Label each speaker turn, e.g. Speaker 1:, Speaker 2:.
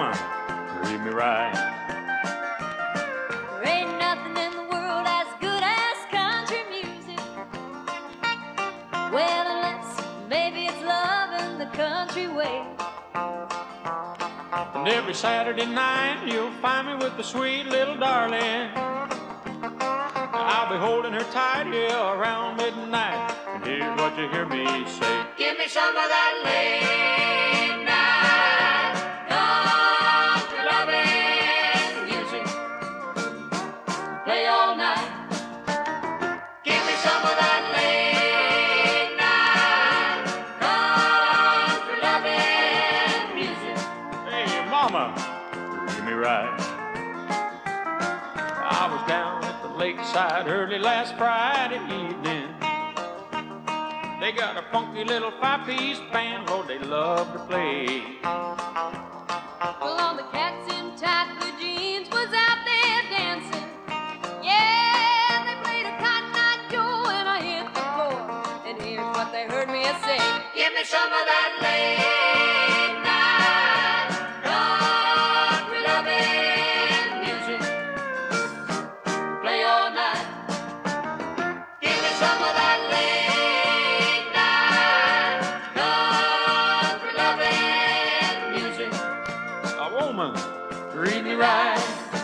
Speaker 1: woman, read me right.
Speaker 2: Ain't nothing in the world as good as country music. Well, unless maybe it's love in the country way.
Speaker 1: And every Saturday night you'll find me with the sweet little darling. I'll be holding her tight, here around midnight. And here's what you hear me say.
Speaker 3: Give me some of that lady.
Speaker 1: mama, hear me right. I was down at the lakeside early last Friday evening. They got a funky little five-piece band, Lord, they love to play. Well,
Speaker 2: all the cats in tight blue jeans was out there dancing. Yeah, they played a cotton eye Joe, and I hit the floor. And here's what they heard me say: Give me some
Speaker 3: of that.
Speaker 1: woman. Me right.